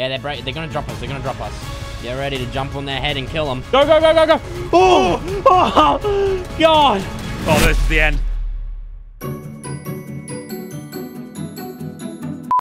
Yeah, they're break. They're gonna drop us. They're gonna drop us. Get ready to jump on their head and kill them. Go, go, go, go, go. Oh, oh, God. Oh, this is the end.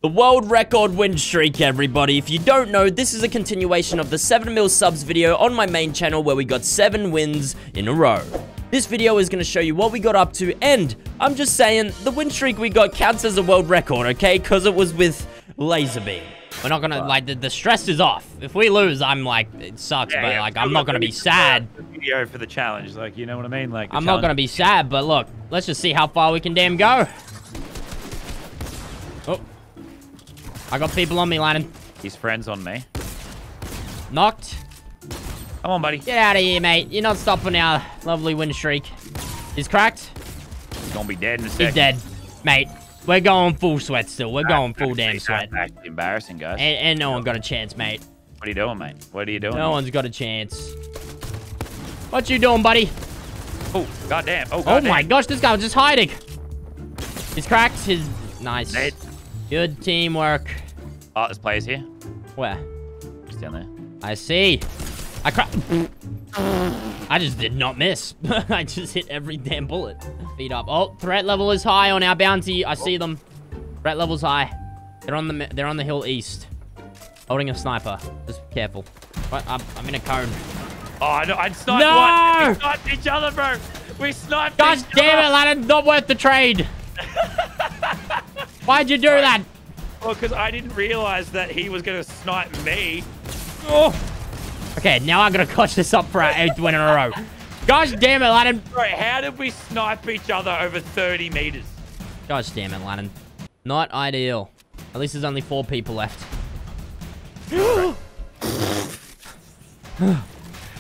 The world record win streak, everybody. If you don't know, this is a continuation of the 7 mil subs video on my main channel where we got 7 wins in a row. This video is going to show you what we got up to, and I'm just saying, the win streak we got counts as a world record, okay? Because it was with Lazarbeam. We're not gonna, like, the, the stress is off. If we lose, I'm like, it sucks, Yeah, but, yeah, like, I'm not gonna be sad. Video for the challenge, like you know what I mean? Like I'm not gonna be sad, but look, let's just see how far we can damn go. Oh. I got people on me, Lannan. His friends on me. Knocked. Come on, buddy. Get out of here, mate. You're not stopping our lovely win streak. He's cracked. He's gonna be dead in a second. He's dead. Mate, we're going full sweat still. We're ah, going full damn sweat. actually embarrassing, guys. And, and no one got a chance, mate. What are you doing, mate? What are you doing? No one's got a chance. What you doing, buddy? Oh, goddamn. Oh, Oh goddamn. my gosh, this guy was just hiding. He's cracked. His nice. Good teamwork. Oh, there's players here. Where? Just down there. I see. I I just did not miss. I just hit every damn bullet. Feet up. Oh, threat level is high on our bounty. I see them. Threat level's high. They're on the they're on the hill east. Holding a sniper. Just be careful. What? I'm, I'm in a cone. Oh, I sniped No! one. We sniped each other, bro. We sniped each damn it. Lannan. Not worth the trade. Why'd you do that? Well, because I didn't realize that he was gonna snipe me. Oh. Okay, now I'm gonna clutch this up for our eighth win in a row. Gosh damn it, Lannan. Bro, how did we snipe each other over 30 meters? Gosh damn it, Lannan. Not ideal. At least there's only four people left. oh,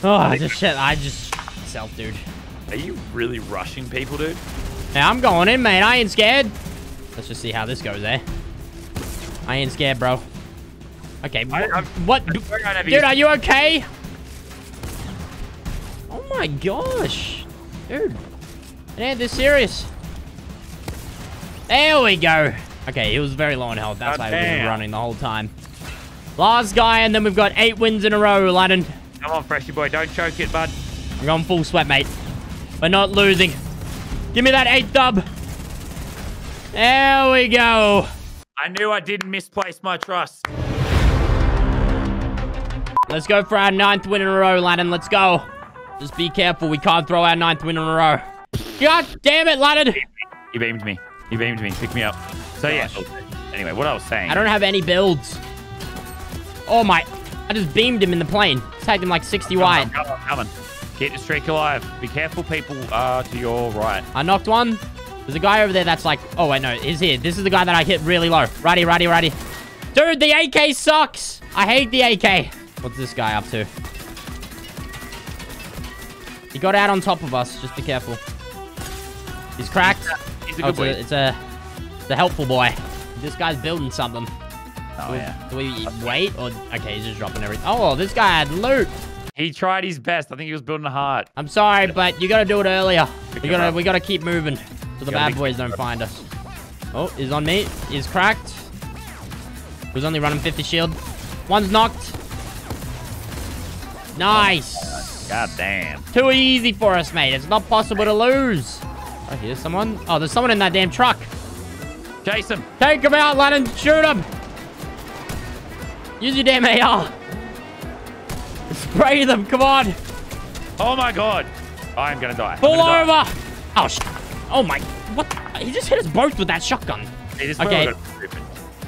I just shit. I just self, dude. Are you really rushing people, dude? Now I'm going in, mate. I ain't scared. Let's just see how this goes, eh? I ain't scared, bro. Okay. I- I'm- what? I'm. Dude, are you okay? Oh my gosh. Dude. It ain't this serious. There we go. Okay, he was very low on health. That's why he was Goddamn. running the whole time. Last guy, and then we've got eight wins in a row, Ladden. Come on, Freshy boy. Don't choke it, bud. I'm going full sweat, mate. We're not losing. Give me that eight dub. There we go. I knew I didn't misplace my trust. Let's go for our ninth win in a row, Ladden. Let's go. Just be careful. We can't throw our ninth win in a row. God damn it, Ladden. He beamed me. He beamed me. Pick me up. So, yeah. Anyway, what I was saying. I don't have any builds. Oh my. I just beamed him in the plane. Tagged him like 60 Come on, wide. come on, come on. Keep the streak alive. Be careful, people uh, to your right. I knocked one. There's a guy over there that's like, oh wait, no, he's here. This is the guy that I hit really low. Righty, righty, righty. Dude, the AK sucks. I hate the AK. What's this guy up to? He got out on top of us. Just be careful. He's cracked. He's a Oh, good it's, a, boy. it's a, it's a helpful boy. This guy's building something. Oh, we- yeah. Do we wait or okay? He's just dropping everything. Oh, this guy had loot. He tried his best. I think he was building a heart. I'm sorry, but you gotta do it earlier. Pick We gotta we gotta keep moving so the bad boys don't find us. Oh, he's on me. He's cracked. He was only running 50 shield. One's knocked. Nice. God damn. Too easy for us, mate. It's not possible to lose. Oh, here's someone. Oh, there's someone in that damn truck. Chase him. Take him out, Lennon. Shoot him. Use your damn AR. Spray them. Come on. Oh my god. I'm gonna die. I'm Pull gonna die. over. Oh, sh oh my. What? He just hit us both with that shotgun. Hey, Okay.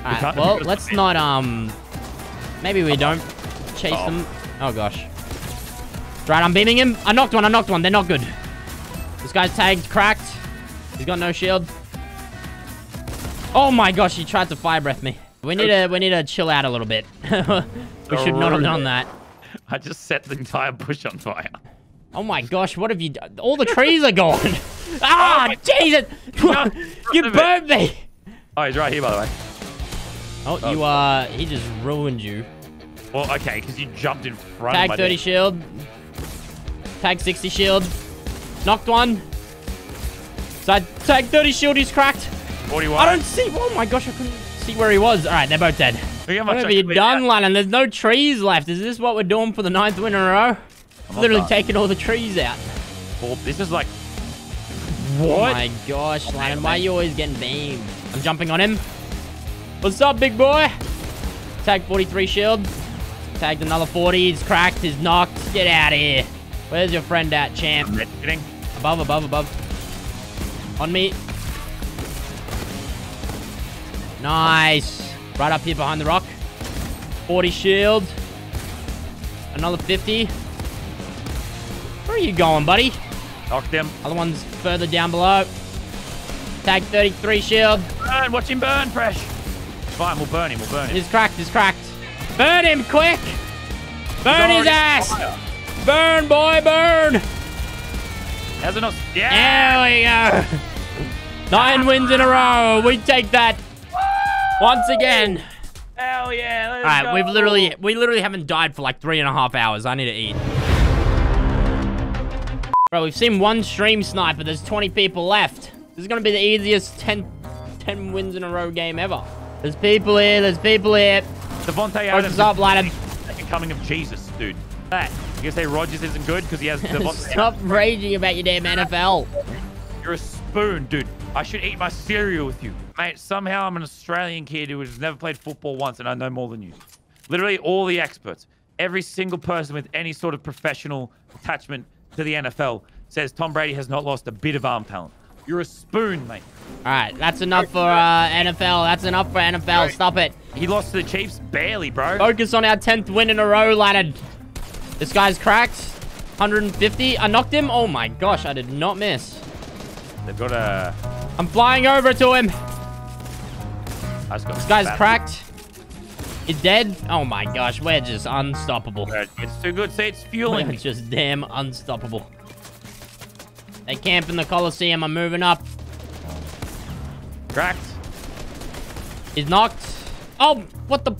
Alright, well, let's not, um... Maybe we don't chase Uh-oh. them. Oh, gosh. Right, I'm beaming him. I knocked one. I knocked one. They're not good. This guy's tagged, cracked. He's got no shield. Oh, my gosh. He tried to fire breath me. We need to, we need to chill out a little bit. we should not have done that. I just set the entire bush on fire. Oh, my gosh. What have you done? All the trees are gone. ah, my- Jesus. No, you burned me. Oh, he's right here, by the way. Oh, you, uh... He just ruined you. Well, okay, because you jumped in front Tag of my 30 shield. Tag 60 shield. Knocked one. Side tag 30 shield, he's cracked. 41. I don't see. Oh my gosh, I couldn't see where he was. All right, they're both dead. What have I you done, out. Lannan? There's no trees left. Is this what we're doing for the ninth win in a row? I'm Literally taking all the trees out. Four- This is like oh What? Oh my gosh, Lannan, why are you always getting beamed? I'm jumping on him. What's up, big boy? Tag 43 shield. Tagged another 40. He's cracked. He's knocked. Get out of here. Where's your friend at, champ? Above, above, above. On me. Nice. Right up here behind the rock. 40 shield. Another 50. Where are you going, buddy? Knocked him. Other one's further down below. Tag 33 shield. Burn. Watch him burn, Fresh. Fine, we'll burn him. We'll burn him. He's cracked. He's cracked. Burn him quick. Burn his ass. fire. Burn, boy, burn. It not? Yeah. There we go. Nine wins in a row. We take that once again. Hell yeah. All right, go. we've literally we literally haven't died for like three and a half hours. I need to eat. Bro, we've seen one stream sniper. There's 20 people left. This is gonna be the easiest 10, 10 wins in a row game ever. There's people here. There's people here. Davante Focus Adams. up, ladder. Second coming of Jesus, dude. That. You gonna say Rodgers isn't good because he has Davante Stop raging about your damn NFL. You're a spoon, dude. I should eat my cereal with you. Mate, somehow I'm an Australian kid who has never played football once and I know more than you. Literally all the experts, every single person with any sort of professional attachment to the NFL says Tom Brady has not lost a bit of arm talent. You're a spoon, mate. All right, that's enough for uh, NFL. That's enough for NFL. Stop it. He lost to the Chiefs barely, bro. Focus on our 10th win in a row, ladder. This guy's cracked. 150. I knocked him. Oh my gosh, I did not miss. They've got a... I'm flying over to him. I just got This guy's cracked. He's dead. Oh my gosh, we're just unstoppable. It's too good. See, it's fueling We're just damn unstoppable. They camp in the Coliseum. I'm moving up. Cracked. He's knocked. Oh, what the?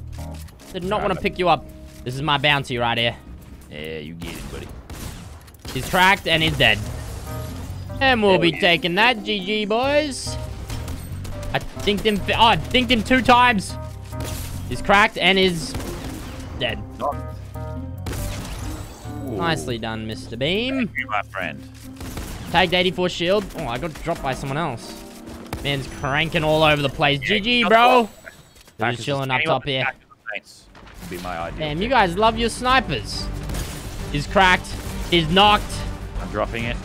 Did not want to pick you up. This is my bounty right here. Yeah, you get it, buddy. He's cracked and he's dead. And we'll be taking that, GG boys. I dinked him. Oh, I dinked him two times. He's cracked and is dead. Ooh. Nicely done, Mr. Beam. You, my friend. Tagged 84 shield. Oh, I got dropped by someone else. Man's cranking all over the place. GG, bro. Just chilling up top here. attack the Saints would Be my idea. Damn, you guys love your snipers. He's cracked. He's knocked. I'm dropping it.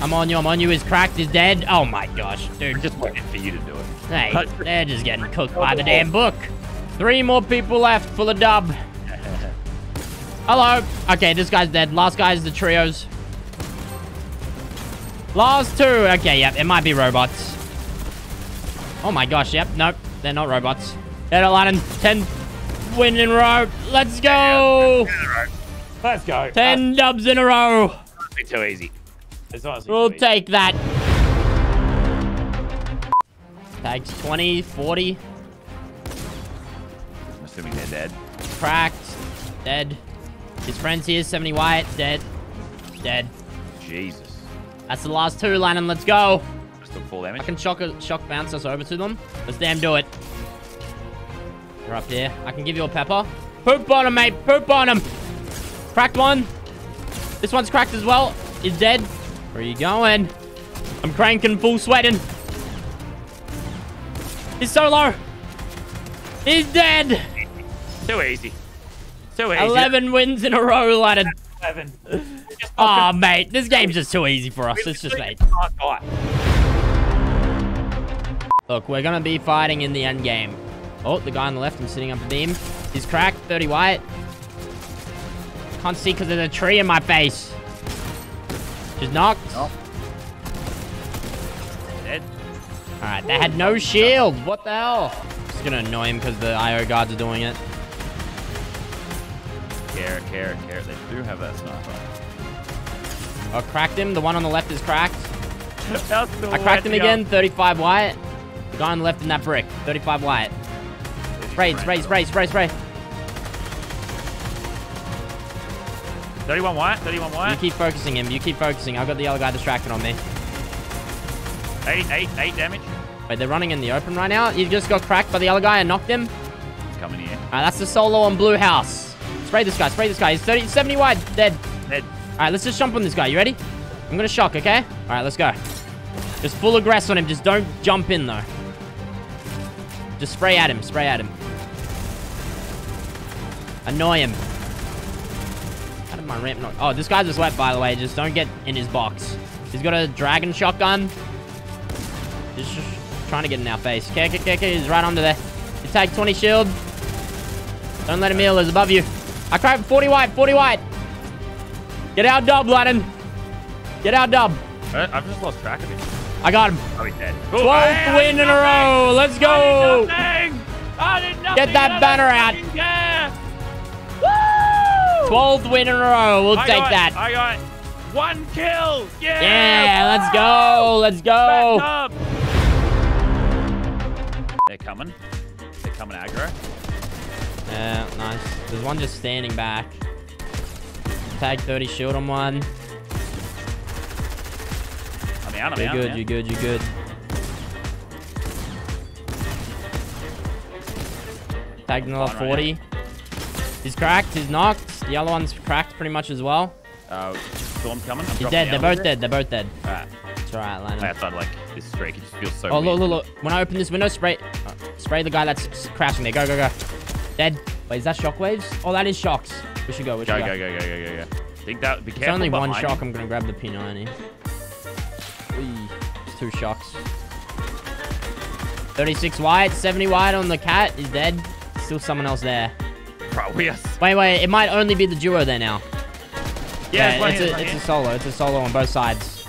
I'm on you. I'm on you. He's cracked. He's dead. Oh my gosh, dude. I'm just waiting for you to do it. Hey, they're just getting cooked by the damn book. Three more people left for the dub. Hello. Okay, this guy's dead. Last guy's the trios. Last two. Okay, yep, it might be robots. Oh my gosh, yep, nope, they're not robots. They're not Aladdin. 10 win in a row. Let's go. Let's go. 10 uh, dubs in a row. Too easy. It's honestly We'll too easy. take that. Tags 20, 40. I'm assuming they're dead. Cracked. Dead. His friends here, 70 Wyatt. Dead. Dead. Jesus. That's the last two, Lannan. Let's go. Just took full damage. I can shock, a, shock bounce us over to them. Let's damn do it. You're up there. I can give you a pepper. Poop on him, mate. Poop on him. Cracked one. This one's cracked as well. He's dead. Where are you going? I'm cranking full sweating. He's so low. He's dead. Too easy. Too easy. 11 wins in a row, Lannan. 11. Just Oh, mate. This game's just too easy for us. It's just, mate. Look, we're gonna be fighting in the end game. Oh, the guy on the left, I'm sitting up a beam. He's cracked, 30 white. Can't see because there's a tree in my face. Just knocked. Knocked. Dead. Alright, they had no shield. What the hell? Just gonna annoy him because the IO guards are doing it. Carrot, carrot, carrot. They do have that sniper. I cracked him. The one on the left is cracked. I cracked him again, 35 white. The guy on the left in that brick, 35 white. Spray, spray, spray, spray, spray. 31 white, 31 You keep focusing him. You keep focusing. I've got the other guy distracted on me. 8, 8, 8 damage. Wait, they're running in the open right now. You just got cracked by the other guy and knocked him. He's coming here. All right, that's the solo on blue house. Spray this guy. Spray this guy. He's 30, 70 wide. Dead. Dead. All right, let's just jump on this guy. You ready? I'm going to shock, okay? All right, let's go. Just full aggress on him. Just don't jump in, though. Just spray at him. Spray at him. Annoy him. How did my ramp not... Oh, this guy's a sweat, by the way. Just don't get in his box. He's got a dragon shotgun. He's just trying to get in our face. Okay, okay, okay, okay. He's right under there. You tag 20 shield. Don't let him heal. He's above you. I cracked 40 white. 40 white. Get out dub, Latin. Get out dub. Uh, I've just lost track of him. I got him. Oh, he's dead. 12th win in a row. Let's go. I did nothing. I did nothing. Get that banner out. Fucking care. 12th win in a row. We'll I take got, that. I got one kill. Yeah. Yeah, let's go. Let's go. They're coming. They're coming aggro. Yeah, nice. There's one just standing back. Tag 30 shield on one. I'm out. I'm You're out. good, you're good, you're good. Tagged another Fine right 40. He's cracked, he's knocked. The other one's cracked pretty much as well. Uh, storm coming. I'm He's dead, they're both dead, they're both dead. Alright. It's alright, I'm outside like this streak. It just feels so. Oh, look, weird. look, look. When I open this window, spray uh, spray the guy that's crashing there. Go, go, go. Dead. Wait, is that shockwaves? Oh, that is shocks. We should go, we should Go, go. go, go, go, go, go, go. Think that. Be It's only one shock. you. I'm gonna grab the P90. Whee. It's two shocks. 36 wide, 70 wide on the cat. Is dead. Still someone else there. We are. Wait, wait. It might only be the duo there now. Yeah, it's, it's, a, it's a solo. It's a solo on both sides.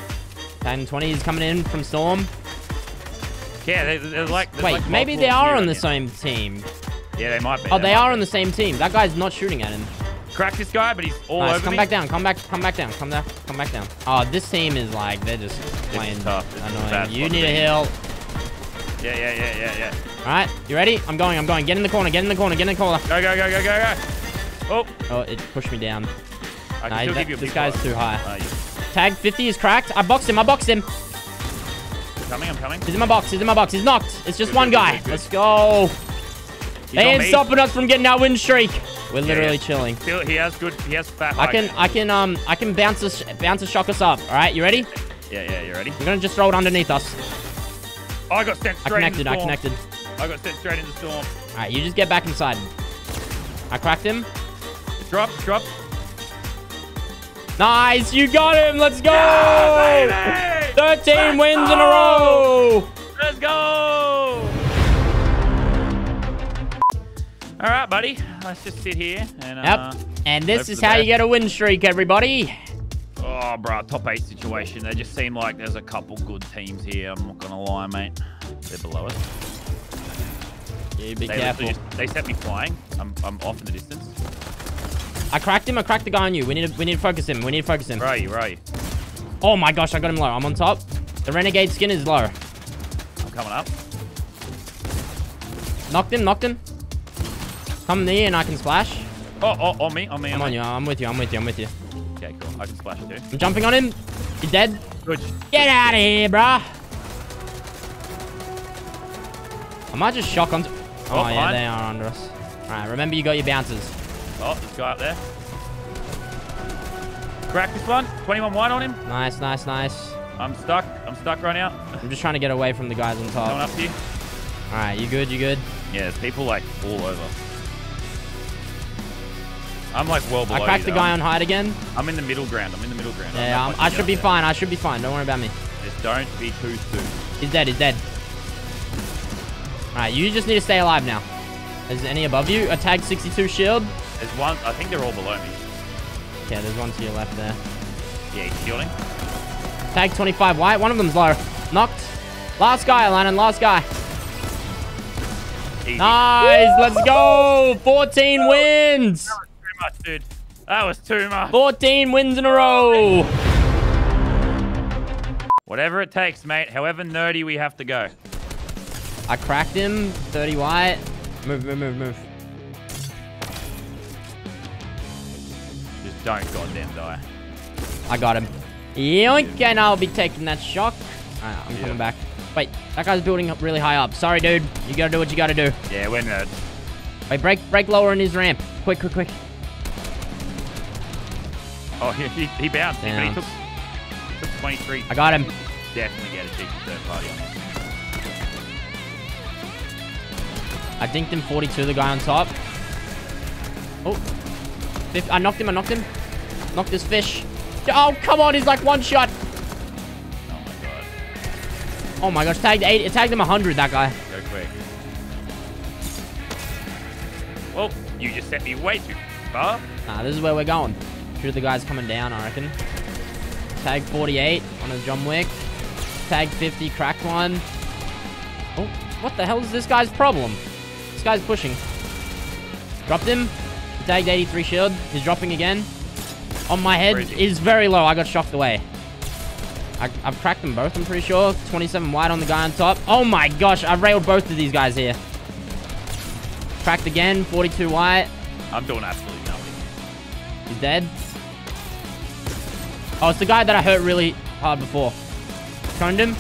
10, 20 is coming in from Storm. Yeah, they're, they're like. Wait, like maybe they are on the same team. Yeah, they might be. Oh, they might are on the same team. That guy's not shooting at him. Crack this guy, but he's all Nice, over come me. back down, come back, come back down, come down, come back down. Oh, this team is like, they're just playing tough. This is bad annoying. You need a heal. Yeah, yeah, yeah, yeah, yeah. Alright, you ready? I'm going, I'm going. Get in the corner, get in the corner, get in the corner. Go, go, go, go, go, go. Oh, Oh, it pushed me down. I can Nah, still that- give you a this guy's too high. Uh, you- Tag 50 is cracked. I boxed him, I boxed him. coming, I'm coming. He's in my box, he's in my box. He's knocked. It's just Good, one good, guy. good. Let's go. He's They ain't me. stopping us from getting our win streak. We're literally yeah. chilling. Still, he has good. He has fat. I can. I can, um, I can bounce us, bounce a shock us up. All right, you ready? Yeah, yeah. You ready? I'm gonna just throw it underneath us. Oh, I got sent I connected, I connected. I got sent straight into the storm. All right, you just get back inside. I cracked him. Drop, drop. Nice, you got him. Let's go. Yeah, baby! 13 Let's wins in a row. Let's go! All right, buddy. Let's just sit here and. Uh, Yep. And this is how you get a win streak, everybody. Oh, bro, top eight situation. They just seem like there's a couple good teams here. I'm not gonna lie, mate. They're below us. Yeah, be They, careful. just, they set me flying. I'm, I'm off in the distance. I cracked him. I cracked the guy on you. We need to, we need to focus him. We need to focus him. Where are you? Where are you? Oh my gosh, I got him low. I'm on top. The renegade skin is low. I'm coming up. Knocked him. Knocked him. Come near and I can splash. Oh, oh, on me, on me. I'm on on you. I'm with you. I'm with you. I'm with you. Okay, cool. I can splash too. I'm jumping on him. He's dead. Good. Get out of here, bruh. I might just shock on. Oh, Oh, yeah, they are under us. All right, remember you got your bouncers. Oh, this guy up there. Crack this one. 21 white on him. Nice, nice, nice. I'm stuck. I'm stuck right now. I'm just trying to get away from the guys on top. Coming up to you. All right, you good? You good? Yeah, there's people like all over. I'm like well below I cracked the though. guy on height again. I'm in the middle ground. I'm in the middle ground. Yeah, I'm, I should be fine. I should be fine. Don't worry about me. Just don't be too soon. He's dead. He's dead. All right, you just need to stay alive now. Is any above you? A tag 62 shield. There's one. I think they're all below me. Yeah, there's one to your left there. Yeah, he's shielding. Tag 25 white. One of them's low. Knocked. Last guy, Lannan. Last guy. Easy. Nice. Let's go. 14 wins. That was Too much, dude. That was too much. 14 wins in a row. Whatever it takes, mate. However nerdy we have to go. I cracked him. 30 white. Move, move, move, move. Just don't goddamn die. I got him. Yoink, and I'll be taking that shock. Alright, I'm Yeah. coming back. Wait, that guy's building up really high up. Sorry, dude. You gotta do what you gotta do. Yeah, we're nerds. Wait, break, break lower in his ramp. Quick, quick, quick. Oh, he, he, he bounced. But he took, he took 23. I got him. definitely get a cheeky third party on this. I dinked him 42, the guy on top. Oh. I knocked him, I knocked him. Knocked this fish. Oh, come on, he's like one shot. Oh my god. Oh my gosh, tagged eight, it tagged him 100, that guy. Go quick. Well, you just sent me way too far. Nah, this is where we're going. Shoot the guy's coming down, I reckon. Tag 48 on a John Wick. Tag 50, cracked one. Oh, what the hell is this guy's problem? This guy's pushing. Dropped him. Tagged 83 shield. He's dropping again. On my head is very low. I got shocked away. I, I've cracked them both, I'm pretty sure. 27 white on the guy on top. Oh my gosh, I've railed both of these guys here. Cracked again, 42 white. I'm doing absolutely nothing. He's dead. Oh, it's the guy that I hurt really hard before. Coned him.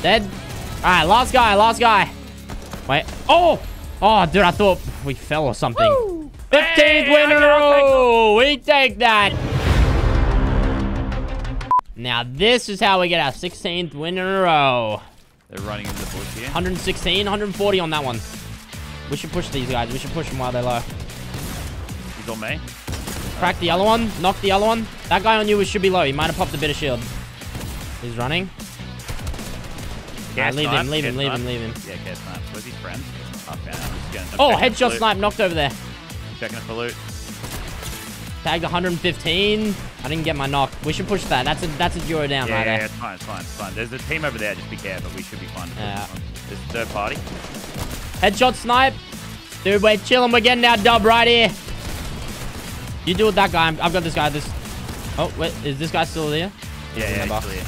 Dead. Alright, last guy, last guy. Wait. Oh! Oh, dude, I thought we fell or something. 15th Hey, win in I a got a row! We take that! Now, this is how we get our 16th win in a row. They're running into the bush here. 116, 140 on that one. We should push these guys. We should push them while they're low. He's on me. Crack the other one. Knock the other one. That guy on you should be low. He might have popped a bit of shield. He's running. Yeah, leave him, leave him, leave him, leave him. Yeah, care snipe. Where's his friend? Oh, man, I'm just going, I'm Oh, headshot snipe knocked over there. I'm checking it for loot. Tagged 115. I didn't get my knock. We should push that. That's a that's a duo down Yeah, right yeah, there. it's fine, it's fine, it's fine. There's a team over there. Just be careful. We should be fine. Yeah. There's a third party. Headshot snipe. Dude, we're chilling. We're getting our dub right here. You do with that guy. I'm- I've got this guy. This. Oh, wait. Is this guy still there? Yeah, yeah, he's still here.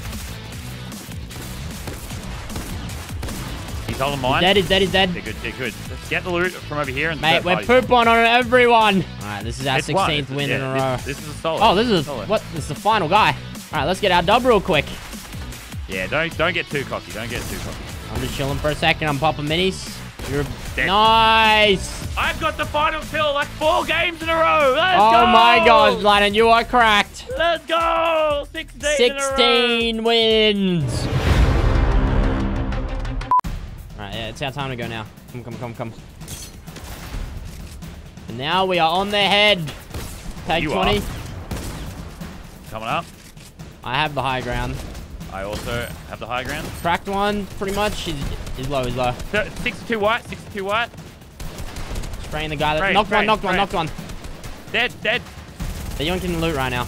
He's holding mine. Dead. He's dead. He's dead. They're good, they're good. Let's get the loot from over here and Mate, we're party. poop on on everyone. All right, this is our It's 16th It's- win yeah, in a row. This is a solid. Oh, this is solid. what? This is the final guy. All right, let's get our dub real quick. Yeah, don't don't get too cocky. Don't get too cocky. I'm just chilling for a second. I'm popping minis. You're Dead. nice. I've got the final kill like four games in a row. Let's Oh go. my God, Lennon, you are cracked. Let's go. 16, in a row. 16 wins. Yeah, it's our time to go now. Come, come, come, come. And now we are on their head. Tag You 20. are. Coming up. I have the high ground. I also have the high ground. Cracked one, pretty much. He's, he's low, he's low. Thir- 62 white. 62 white. Spraying the guy that Spray, knocked spray, one, knocked one, knocked one. Dead. Dead. They're yoinking the loot right now.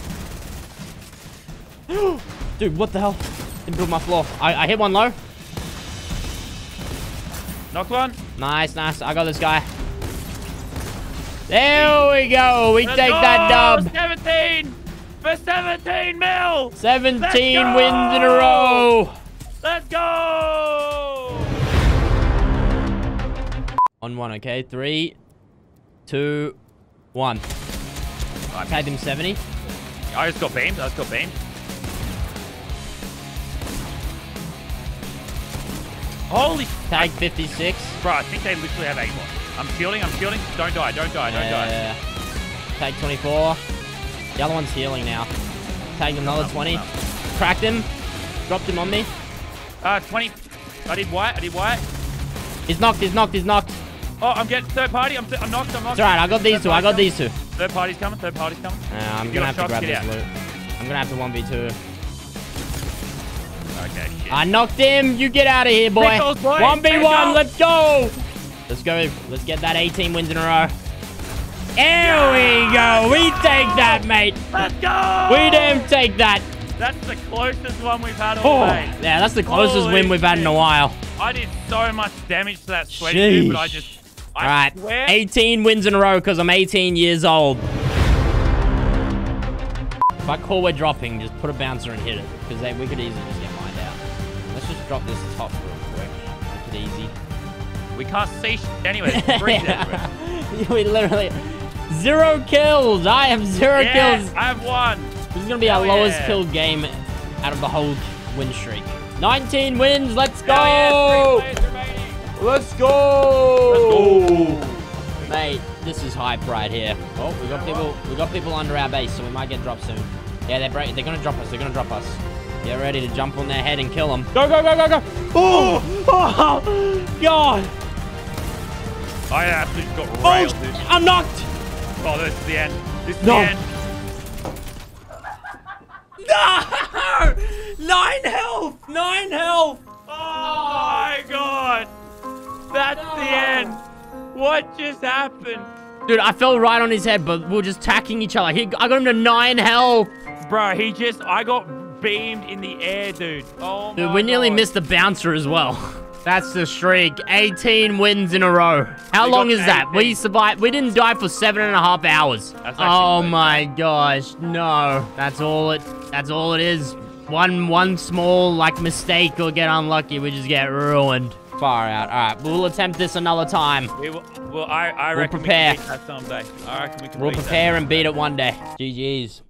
Dude, what the hell? Didn't build my floor. I, I hit one low. Knocked one. Nice, nice. I got this guy. There we go. We Let's take go. that dub. 17 for 17 mil. 17 Let's wins in a row. Let's go. On one, okay? Three, two, one. I, paid him 70. I just got beamed. I just got beamed. Holy Tag 56. Bro, I think they literally have eight more. I'm shielding, I'm shielding. Don't die, don't die, don't die. Yeah. Tag 24. The other one's healing now. Tagged another Enough, 20. enough. Cracked him. Dropped him on me. Uh, 20. I did white, I did white. He's knocked, he's knocked, he's knocked. Oh, I'm getting third party. I'm, I'm knocked, I'm knocked. It's alright, I got these Third two, I got these two. Third party's coming, third party's coming. Uh, I'm gonna have to grab this out. loot. I'm gonna have to 1v2. Okay, shit. I knocked him. You get out of here, boy. Pickles, boy. 1v1. Pickles. Let's go. Let's go. Let's get that 18 wins in a row. There we go. We take that, mate. Let's go! We damn take that. That's the closest one we've had all Oh, day. yeah, that's the closest Holy win we've had in a while. I did so much damage to that sweaty dude, but I just... All I right, swear... 18 wins in a row because I'm 18 years old. If I call we're dropping, just put a bouncer and hit it because we could easily just drop this top real quick. Make it easy. We can't see anyway. We literally zero kills. I have zero Yeah, kills. I have one. This is gonna be our Hell lowest yeah. kill game out of the whole win streak. 19 wins. Let's go. Yeah, three players remaining. Let's go. Let's go. Mate, this is hype right here. Oh, we got people. We got people under our base, so we might get dropped soon. Yeah, they're. They're gonna drop us. They're gonna drop us. Get ready to jump on their head and kill them. Go, go, go, go, go. Oh, oh, God. I absolutely got Oh, railed, dude. I'm knocked. Oh, this is the end. This is No. the end. No! Nine health. Nine health. Oh my god! That's No. the end! What just happened? Dude, I fell right on his head, but we were just tacking each other. He, I got him to nine health. Bro, he just, I got beamed in the air, dude. Oh my Dude, we nearly God. missed the bouncer as well. That's the streak. 18 wins in a row. How We long is that? We survived. We didn't die for seven and a half hours. Oh good. my gosh, no. That's all it. That's all it is. One one small like mistake or get unlucky, we just get ruined. Far out. All right, we'll attempt this another time. We will, well, I, I We'll reckon prepare. we can beat that someday. I reckon we can We'll prepare and beat it one day. GG's.